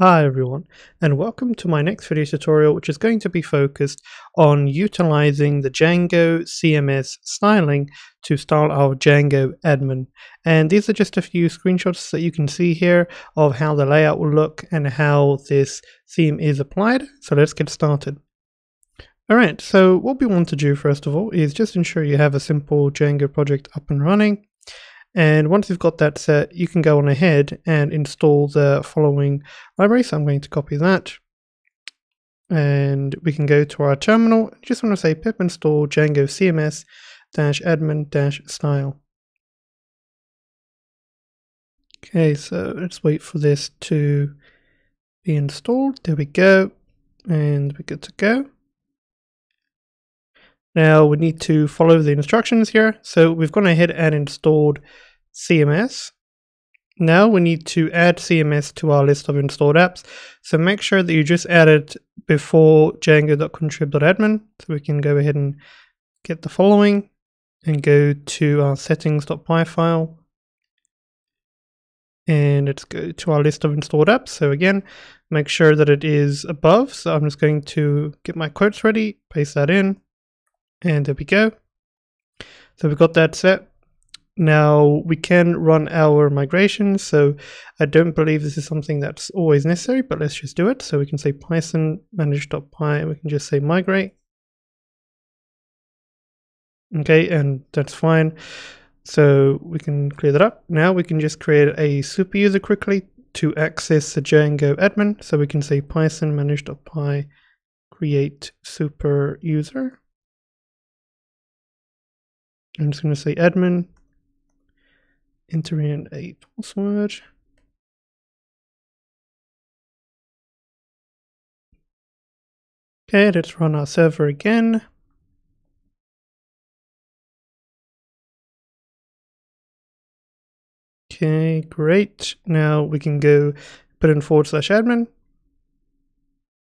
Hi everyone and welcome to my next video tutorial which is going to be focused on utilizing the Django CMS styling to style our Django admin. And these are just a few screenshots that you can see here of how the layout will look and how this theme is applied. So let's get started. Alright so what we want to do first of all is just ensure you have a simple Django project up and running and once you've got that set, you can go on ahead and install the following library. So I'm going to copy that. And we can go to our terminal. Just want to say pip install Django CMS dash admin dash style. Okay, so let's wait for this to be installed. There we go. And we're good to go. Now we need to follow the instructions here. So we've gone ahead and installed CMS. Now we need to add CMS to our list of installed apps. So make sure that you just add it before django.contrib.admin. So we can go ahead and get the following and go to our settings.py file. And let's go to our list of installed apps. So again, make sure that it is above. So I'm just going to get my quotes ready, paste that in, and there we go. So we've got that set. Now we can run our migration. So I don't believe this is something that's always necessary, but let's just do it. So we can say python manage.py and we can just say migrate. Okay, and that's fine. So we can clear that up. Now we can just create a super user quickly to access the Django admin. So we can say python manage.py create super user. I'm just going to say admin, enter in a password. Okay, let's run our server again. Okay, great. Now we can go put in forward slash admin.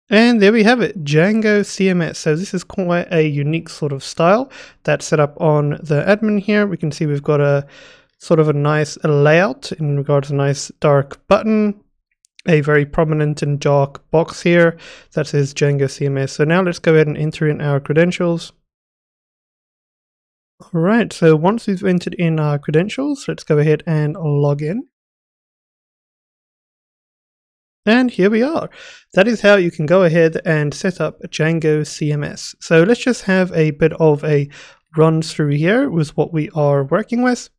And there we have it, Django CMS. So this is quite a unique sort of style that's set up on the admin here. We can see we've got a sort of a nice layout in regards to a nice dark button, a very prominent and dark box here that says Django CMS. So now let's go ahead and enter in our credentials. All right, so once we've entered in our credentials, let's go ahead and log in. And here we are. That is how you can go ahead and set up Django CMS. So let's just have a bit of a run through here with what we are working with.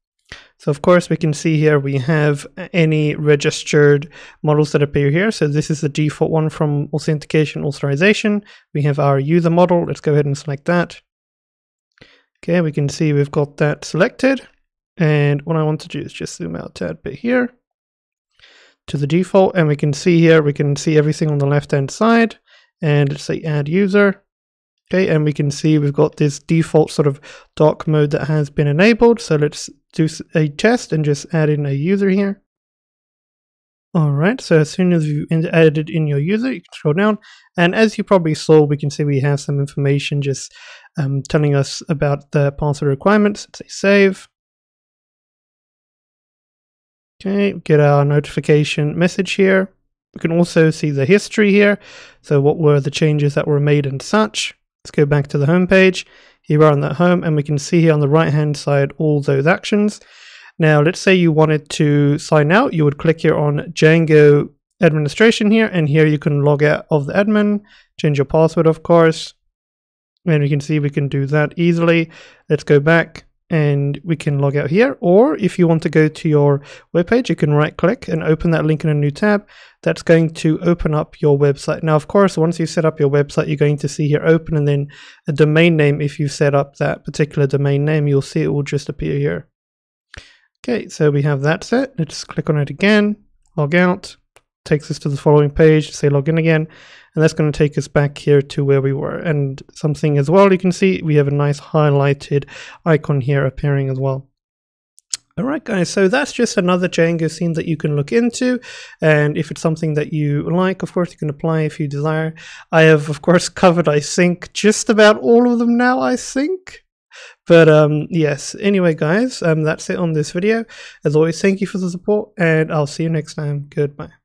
So of course we can see here we have any registered models that appear here. So this is the default one from authentication authorization. We have our user model. Let's go ahead and select that. Okay, we can see we've got that selected. And what I want to do is just zoom out a tad bit here to the default and we can see here, we can see everything on the left hand side and let's say add user. Okay, and we can see we've got this default sort of dark mode that has been enabled. So let's do a test and just add in a user here. All right, so as soon as you added in your user, you can scroll down. And as you probably saw, we can see we have some information just um, telling us about the password requirements. Let's say save. Okay, get our notification message here. We can also see the history here. So what were the changes that were made and such. Let's go back to the home page. Here we are on that home and we can see here on the right hand side all those actions. Now let's say you wanted to sign out. You would click here on Django administration here and here you can log out of the admin, change your password of course. And we can see we can do that easily. Let's go back and we can log out here. Or if you want to go to your webpage, you can right click and open that link in a new tab. That's going to open up your website. Now, of course, once you set up your website, you're going to see here open and then a domain name. If you set up that particular domain name, you'll see it will just appear here. Okay, so we have that set. Let's click on it again, log out, takes us to the following page, say login again, and that's going to take us back here to where we were. And something as well, you can see we have a nice highlighted icon here appearing as well. Alright guys, so that's just another Django theme that you can look into and if it's something that you like, of course you can apply if you desire. I have of course covered I think just about all of them now I think. But um, yes, anyway guys, um, that's it on this video. As always, thank you for the support and I'll see you next time. Goodbye.